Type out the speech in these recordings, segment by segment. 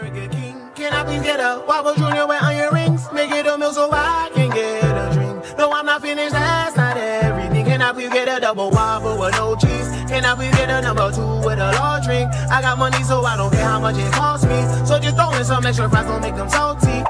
Burger King. Can I please get a Whopper Junior with onion rings? Make it a meal so I can get a drink. No, I'm not finished, that's not everything. Can I please get a double Whopper with no cheese? Can I please get a number two with a large drink? I got money, so I don't care how much it costs me. So just throw in some extra fries, don't make them salty.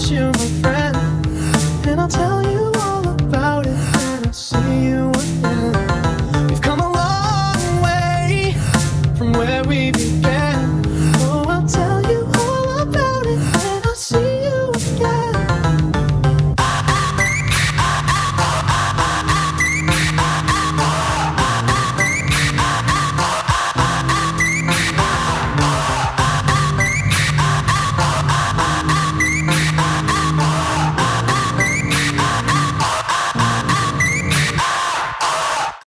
Without you, my friend.